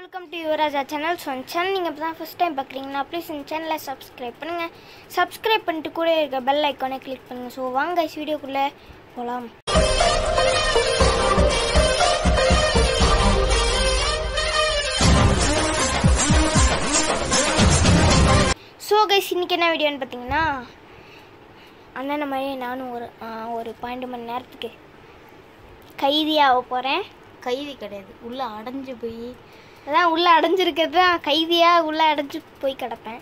Welcome to Yuvaraja channel so இந்த channel நீங்கள் இப்போ தான் ஃபஸ்ட் டைம் பார்க்குறீங்கன்னா ப்ளீஸ் இந்த சேனலை சப்ஸ்கிரைப் பண்ணுங்கள் சப்ஸ்கிரைப் பண்ணிட்டு கூட இருக்க பெல் ஐக்கானை கிளிக் பண்ணுங்கள் ஸோ வாங்க guys, வீடியோக்குள்ளே போகலாம் ஸோ கைஸ் இன்றைக்கி என்ன வீடியோன்னு பார்த்தீங்கன்னா அண்ணனை மாதிரி நானும் ஒரு ஒரு பன்னெண்டு மணி நேரத்துக்கு கைதியாக போகிறேன் கைதி கிடையாது. உள்ளே அடைஞ்சு போய் அதான் உள்ளே அடைஞ்சிருக்கிறது தான் கைதியாக உள்ளே அடைஞ்சு போய் கிடப்பேன்.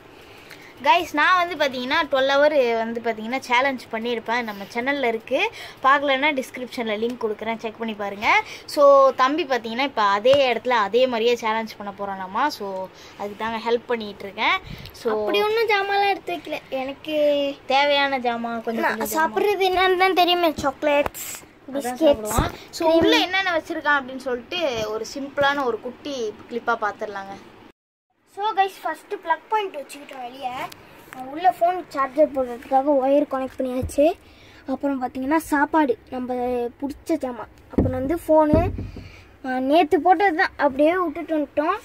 கைஸ் நான் வந்து பார்த்தீங்கன்னா டுவெல் ஹவர் வந்து பார்த்தீங்கன்னா சேலஞ்ச் பண்ணியிருப்பேன். நம்ம சேனலில் இருக்குது பார்க்கலன்னா டிஸ்கிரிப்ஷனில் லிங்க் கொடுக்குறேன். செக் பண்ணி பாருங்கள் ஸோ தம்பி பார்த்தீங்கன்னா இப்போ அதே இடத்துல அதே மாதிரியே சேலஞ்ச் பண்ண போகிறானாமா ஸோ அதுக்கு தாங்க ஹெல்ப் பண்ணிகிட்டு இருக்கேன். ஸோ அப்படி ஒன்றும் ஜாமான்லாம் எடுத்து வைக்கல. எனக்கு தேவையான ஜாமான் கொஞ்சம் சாப்பிட்றது என்னன்னு தான் தெரியுமே சாக்லேட்ஸ் சாப்பிடுவான் ஸோ உள்ள என்னென்ன வச்சிருக்கான் அப்படின்னு சொல்லிட்டு ஒரு சிம்பிளான ஒரு குட்டி கிளிப்பாக பார்த்துடலாங்க so guys first plug point வச்சுக்கிட்டோம் வெளியே. உள்ள ஃபோன் சார்ஜர் போடுறதுக்காக ஒயர் கனெக்ட் பண்ணியாச்சு. அப்புறம் பார்த்தீங்கன்னா சாப்பாடு நம்ம பிடிச்ச ஜாமான் அப்புறம் வந்து ஃபோனு நேற்று போட்டது தான் அப்படியே விட்டுட்டு வந்துட்டோம்.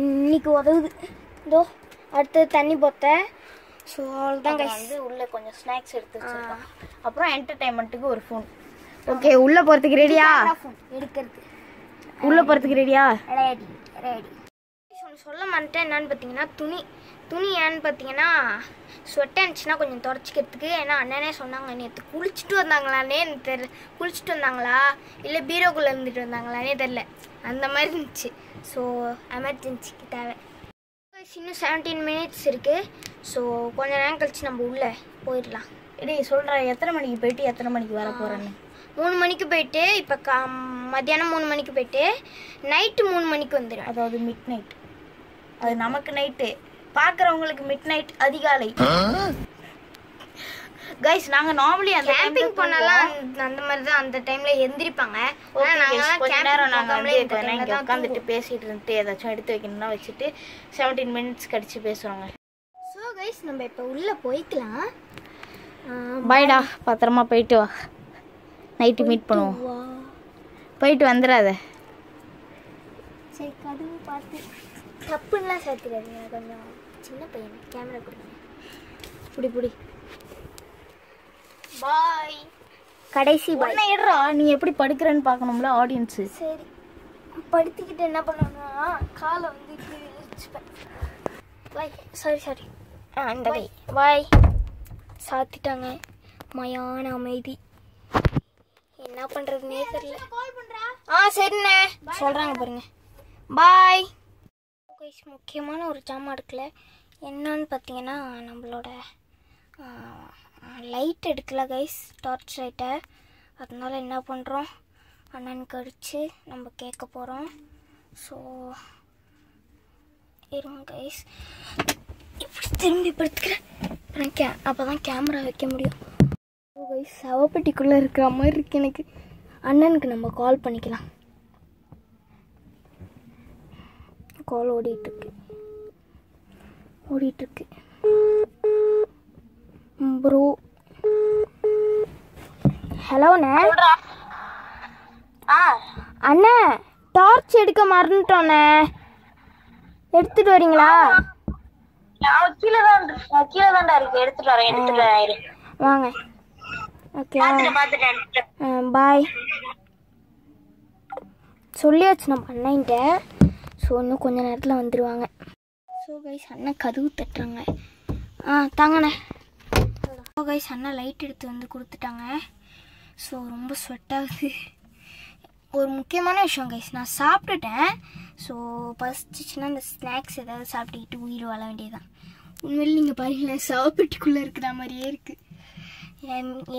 இன்னைக்கு உதவுது. இதோ அடுத்தது தண்ணி போத்த. ஸோ அவ்வளோதான் கைஸ் வந்து உள்ள கொஞ்சம் ஸ்நாக்ஸ் எடுத்து வச்சிருக்கான் அப்புறம் என்டர்டைன்மெண்ட்டுக்கு ஒரு ஃபோன் ஓகே உள்ள போறதுக்கு ரெடியா எடுக்கிறது. உள்ள போறதுக்கு ரெடியா ரெடி ரெடி சொல்ல மாட்டேன் என்னன்னு பார்த்தீங்கன்னா துணி. துணி ஏன்னு பார்த்தீங்கன்னா ஸ்வெட் இருந்துச்சுன்னா கொஞ்சம் தொடச்சிக்கிறதுக்கு ஏன்னா அண்ணனே சொன்னாங்க நேற்று குளிச்சுட்டு வந்தாங்களானே எனக்கு தெரியல. குளிச்சுட்டு வந்தாங்களா? இல்லை பீரோக்குள்ளே இருந்துட்டு வந்தாங்களானே தெரில அந்த மாதிரி இருந்துச்சு. ஸோ எமர்ஜென்சிக்கு தேவை. இன்னும் செவன்டீன் மினிட்ஸ் இருக்குது ஸோ கொஞ்ச நேரம் கழிச்சு நம்ம உள்ளே போயிடலாம். டேய் சொல்றேன் எத்தனை மணிக்கு போயிட்டு எத்தனை மணிக்கு வர போறேன்னு? மூணு மணிக்கு போயிட்டு இப்போ கா மத்தியானம் மூணு மணிக்கு போயிட்டு நைட்டு மூணு மணிக்கு வந்துடுவேன். அதாவது மிட் நைட் அது நமக்கு நைட்டு பார்க்குறவங்களுக்கு மிட் நைட் அதிகாலை கைஸ் நாங்க நார்மலி அந்த கேம்பிங் போனாலாம் அந்த- மாதிரி தான் அந்த டைம்ல எந்திரிப்பாங்க. ஆனா camping நேரம் நாங்க வந்து இப்போ உட்காந்துட்டு பேசிட்டு இருந்துட்டு ஏதாச்சும் எடுத்து வைக்கணும்னா வச்சுட்டு செவன்டீன் மினிட்ஸ் கழிச்சு பேசுவாங்க. ஸோ கைஸ் நம்ம இப்போ உள்ள போய்க்கலாம். பாய்டா பத்திரமா போயிட்டு வா. நைட்டு மீட் பண்ணுவோம். வா. போயிட்டு வந்துடாத. சரி கதவு பார்த்து. தப்புன்னெலாம் சேர்த்துக்காதீங்க கொஞ்சம் சின்ன பையன் கேமரா கொடுங்க. புடி புடி. பாய் கடைசி பாய் எடுறா நீ எப்படி படுக்கிறேன்னு பார்க்கணும்ல ஆடியன்ஸு சரி. படுத்திக்கிட்டு என்ன பண்ணணும்னா காலை வந்து இப்படி விரிச்சுப்பேன் பாய் சாரி சாரி ஆ அந்த கை பாய் சாத்திட்டாங்க. மயான அமைதி. என்ன பண்ணுறதுனே தெரியல. ஆ சரிண்ணே. சொல்கிறாங்க பாருங்க. பாய் கைஸ் முக்கியமான ஒரு ஜாமான் எடுக்கல என்னன்னு பார்த்தீங்கன்னா நம்மளோட லைட் எடுக்கல கைஸ் டார்ச் லைட்டை அதனால என்ன பண்ணுறோம் அண்ணனுக்கு அடித்து நம்ம கேட்க போகிறோம் ஸோ இருங்க கைஸ் இப்படி திரும்பி படுத்துக்கிறேன். அப்போ தான் கேமரா வைக்க முடியும். கைஸ் சவப்பெட்டிக்குள்ளே இருக்கிற மாதிரி இருக்கு எனக்கு. அண்ணனுக்கு நம்ம கால் பண்ணிக்கலாம். கால் ஓடிட்டுருக்கு. ஓடிட்டுருக்கு. ப்ரோ ஹலோண்ணே அண்ணே. டார்ச் எடுக்க மறந்துட்டோண்ணே எடுத்துட்டு வரீங்களா? கீழே தான் கீழே தான்டா இருக்கு. எடுத்துட்டு வரேன். எடுத்துட்டு வாங்க. ஓகே பார்த்துட்டேன். பாய் சொல்லியாச்சு நம்ம அண்ணன்ட்ட ஸோ இன்னும் கொஞ்ச நேரத்தில் வந்துடுவாங்க ஸோ கைஸ் அண்ணன் கதவு தட்டுறாங்க. ஆ தாங்கண்ணே. ஸோ கைஸ் அண்ணன் லைட் எடுத்து வந்து கொடுத்துட்டாங்க. ஸோ ரொம்ப ஸ்வெட் ஆகுது. ஒரு முக்கியமான விஷயம் கைஸ் நான் சாப்பிட்டுட்டேன். ஸோ பசிச்சிச்சுன்னா இந்த ஸ்நாக்ஸ் ஏதாவது சாப்பிட்டுக்கிட்டு உயிர் வாழ வேண்டியதுதான். உண்மையில் நீங்கள் பாருங்களேன் சாப்பிட்டுக்குள்ளே இருக்கிற மாதிரியே இருக்குது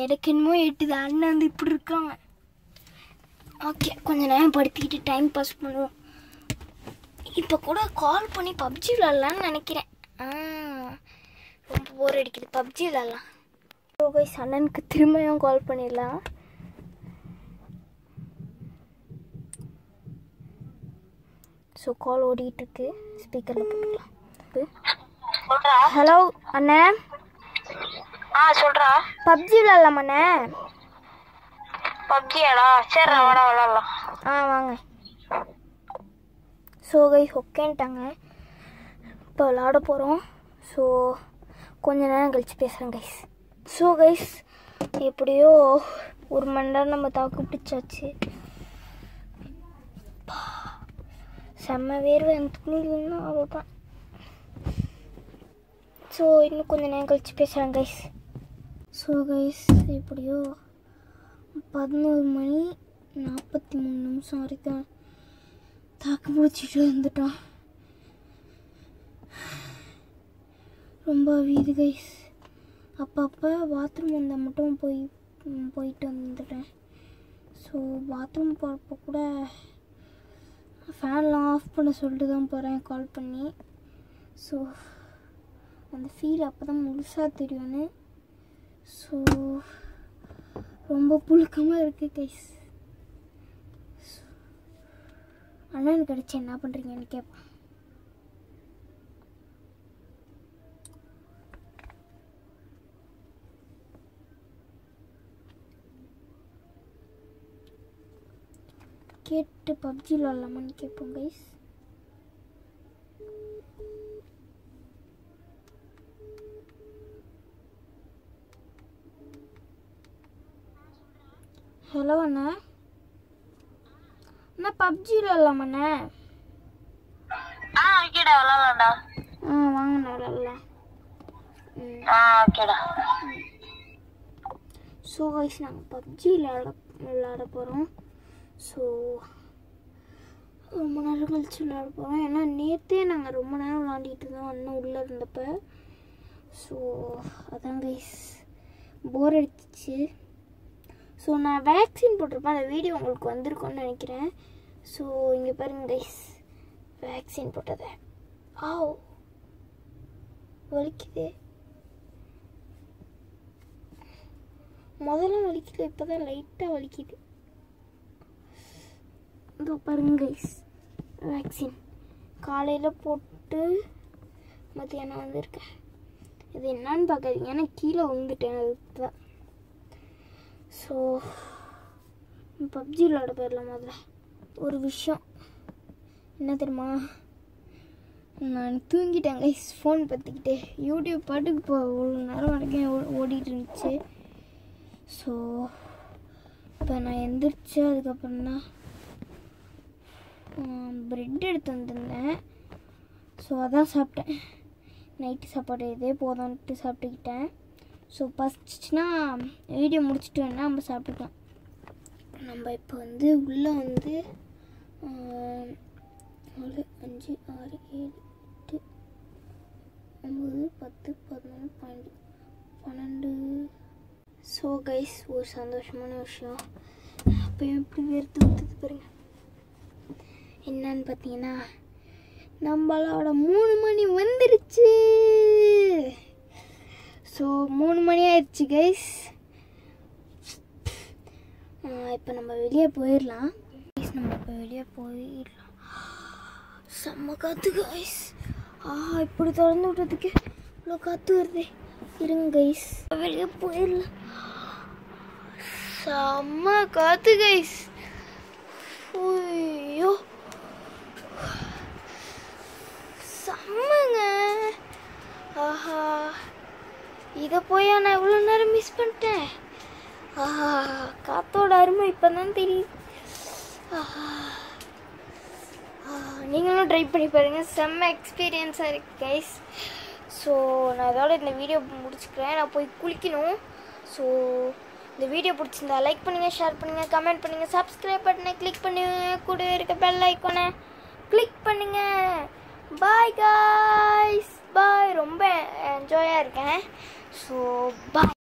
எனக்கு என்னமோ எட்டுது. அண்ணன் வந்து இப்படி இருக்காங்க ஓகே கொஞ்ச நேரம் படுத்திக்கிட்டு டைம் பாஸ் பண்ணுவோம். இப்போ கூட கால் பண்ணி பப்ஜி விளாட்லான்னு நினைக்கிறேன். ஆ ரொம்ப போர் அடிக்குது. பப்ஜி விளாட்லாம் கைஸ் அண்ணனுக்கு திரும்பியும் கால் பண்ணிடலாம். ஸோ கால் ஓடிட்டுருக்கு ஸ்பீக்கரில் போட்டுக்கலாம். ஹலோ அண்ணே ஆ சொல்றா. பப்ஜி விளாட்லாமா அண்ணே பப்ஜியாடா? சரி வாடா விளாடலாம். ஆ வாங்க. ஸோ கைஸ் ஒக்கேன்ட்டாங்க இப்போ விளாட போகிறோம் ஸோ கொஞ்ச நேரம் கழித்து பேசுகிறேன் கைஸ் ஸோ கைஸ் எப்படியோ ஒரு மணி நேரம் நம்ம தாக்கு பிடிச்சாச்சு செம்ம வேர்வை எனக்கு துணியிலன்னா அவ்வளோதான் ஸோ இன்னும் கொஞ்ச நேரம் கழித்து பேசுகிறேன் கைஸ் ஸோ கைஸ் எப்படியோ பதினோரு மணி நாற்பத்தி மூணு நிமிஷம் வரைக்கும் தாக்கு பிடிச்சிட்டு வந்துட்டோம். ரொம்ப வீது கைஸ் அப்பப்போ பாத்ரூம் வந்தால் மட்டும் போய் போயிட்டு வந்துட்டேன் ஸோ பாத்ரூம் போகிறப்ப கூட ஃபேன்லாம் ஆஃப் பண்ண சொல்லிட்டு தான் போகிறேன் கால் பண்ணி. ஸோ அந்த ஃபீல் அப்போ தான் முழுசாக தெரியும்னு ஸோ ரொம்ப புழுக்கமாக இருக்குது கைஸ் அண்ணன் கிடச்சி என்ன பண்ணுறீங்கன்னு கேட்பேன் கேட்டு பப்ஜி விளாட்லாமான்னு கேட்போம் கைஸ் ஹலோ அண்ணா அண்ணா பப்ஜி விளாட்லாமாண்ணே? ஆ ஓகேடா விளாட்லாம்டா. ஆ வாங்கண்ணா விளாட்லாம். ஆ ஓகேடா ஸோ கைஸ் நாங்கள் பப்ஜி விளாட விளாட போகிறோம் ஸோ ரொம்ப நேரம் கழிச்சு விளாட போகிறோம் ஏன்னா நேற்றே நாங்கள் ரொம்ப நேரம் விளாண்டிட்டு இருந்தோம். அண்ணன் உள்ளே இருந்தப்ப. ஸோ அதான் கைஸ் போர் அடிச்சிச்சு. ஸோ நான் வேக்சின் போட்டிருப்பேன். அந்த வீடியோ உங்களுக்கு வந்திருக்கும்னு நினைக்கிறேன். ஸோ இங்கே பாருங்க கைஸ் வேக்சின் போட்டதை. ஆ வலிக்குது. முதல்ல வலிக்குது இப்போ தான் லைட்டாக வலிக்குது. இதோ பாருங்க கைஸ் வேக்சின் காலையில் போட்டு மத்தியானம் வந்திருக்கேன். இது என்னன்னு பார்க்காதீங்க. ஏன்னா கீழே விழுந்துட்டேன். அதுக்கு தான் ஸோ பப்ஜி விளாட போயிடலாம் முதல்ல. ஒரு விஷயம். என்ன தெரியுமா? நான் தூங்கிட்டேன் கைஸ் ஃபோன் பார்த்துக்கிட்டே யூடியூப் பாட்டுக்கு இப்போ ஒரு நேரம் வரைக்கும் ஓடிட்டு இருந்துச்சு. ஸோ இப்போ நான் எந்திரிச்சு அதுக்கப்புறம் தான் ப்ரெட் எடுத்து வந்திருந்தேன். ஸோ அதான் சாப்பிட்டேன். நைட்டு சாப்பாடு இதே போதான்ட்டு சாப்பிட்டுக்கிட்டேன். ஸோ ஃபஸ்ட்னா வீடியோ முடிச்சுட்டு வேணால் நம்ம சாப்பிட்டுக்கலாம் நம்ம இப்போ வந்து உள்ளே வந்து நாலு அஞ்சு ஆறு ஏழு எட்டு ஒம்பது பத்து பதினொன்று பன்னெண்டு பன்னெண்டு. ஸோ கைஸ் ஒரு சந்தோஷமான விஷயம். அப்போ எப்படி வேர்த்து ஊற்றுது பாருங்க. என்னன்னு பார்த்தீங்கன்னா நம்மளோட மூணு மணி வந்துருச்சு ஸோ மூணு மணி ஆயிடுச்சு கைஸ் இப்போ நம்ம வெளியே போயிடலாம். கைஸ் நம்ம இப்போ வெளியே போயிடலாம். செம்ம காற்று கைஸ் ஆ இப்படி திறந்து விட்டதுக்கு இவ்வளோ காற்று வருது. இருங்க கைஸ் வெளியே போயிடலாம். செம்ம காற்று கைஸ் ஐயோ. செம்மங்க. ஆஹா. இதை போய் நான் இவ்வளோ நேரம் மிஸ் பண்ணிட்டேன். ஆஹா காத்தோட அருமை இப்போ தான் தெரியுது நீங்களும் ட்ரை பண்ணி பாருங்கள் செம்ம எக்ஸ்பீரியன்ஸாக இருக்குது கைஸ் ஸோ நான் இதோட இந்த வீடியோ முடிச்சுக்கிறேன். நான் போய் குளிக்கணும். ஸோ இந்த வீடியோ பிடிச்சிருந்தா லைக் பண்ணுங்கள் ஷேர் பண்ணுங்கள் கமெண்ட் பண்ணுங்கள் சப்ஸ்கிரைப் பட்டனை கிளிக் பண்ணுங்க கூட இருக்க பெல் ஐக்கோனை கிளிக் பண்ணுங்கள் பாய் காய்ஸ் பாய் ரொம்ப என்ஜாயாக இருக்கேன். So bye